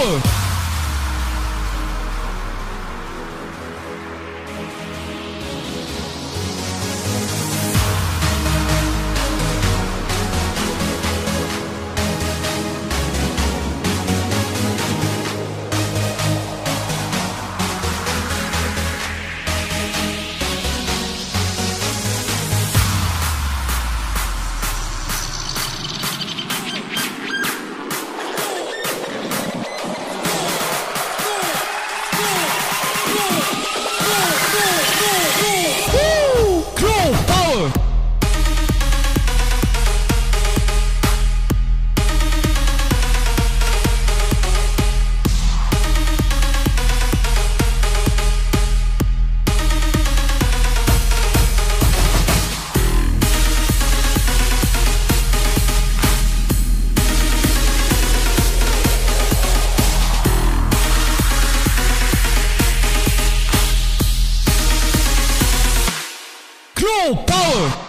Oh! claw power.